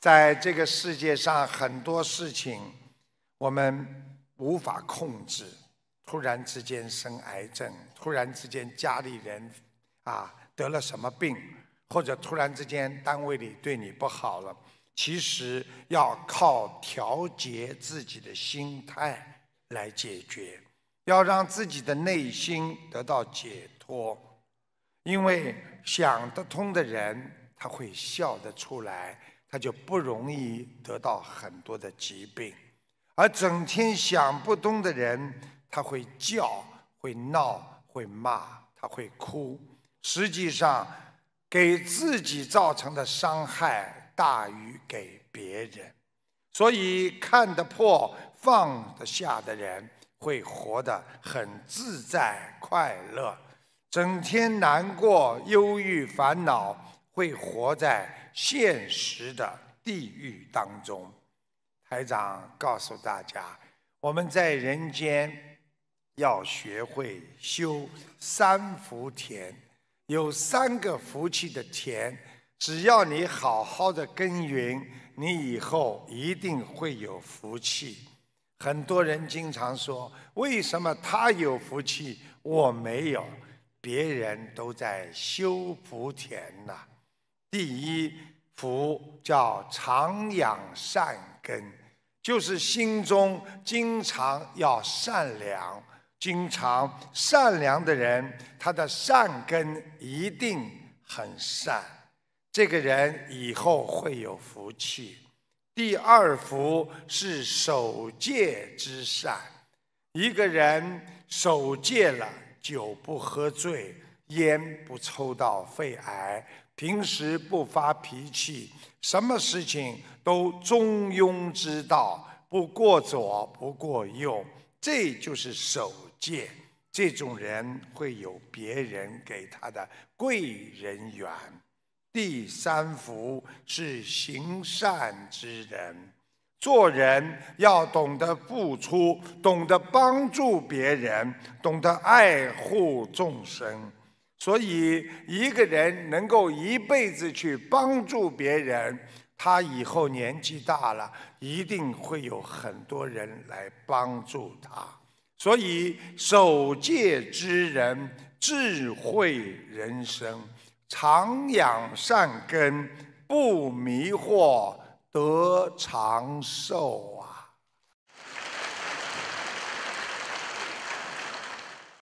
在这个世界上，很多事情我们无法控制。突然之间生癌症，突然之间家里人啊得了什么病，或者突然之间单位里对你不好了，其实要靠调节自己的心态来解决，要让自己的内心得到解脱，因为想得通的人，他会笑得出来。他就不容易得到很多的疾病，而整天想不通的人，他会叫、会闹、会骂，他会哭。实际上，给自己造成的伤害大于给别人。所以，看得破、放得下的人，会活得很自在、快乐；整天难过、忧郁、烦恼。会活在现实的地狱当中。台长告诉大家，我们在人间要学会修三福田，有三个福气的田，只要你好好的耕耘，你以后一定会有福气。很多人经常说，为什么他有福气，我没有？别人都在修福田呢。第一福叫常养善根，就是心中经常要善良，经常善良的人，他的善根一定很善，这个人以后会有福气。第二福是守戒之善，一个人守戒了，酒不喝醉，烟不抽到肺癌。平时不发脾气，什么事情都中庸之道，不过左不过右，这就是守戒。这种人会有别人给他的贵人缘。第三福是行善之人，做人要懂得付出，懂得帮助别人，懂得爱护众生。所以，一个人能够一辈子去帮助别人，他以后年纪大了，一定会有很多人来帮助他。所以，守戒之人智慧人生，常养善根，不迷惑，得长寿啊。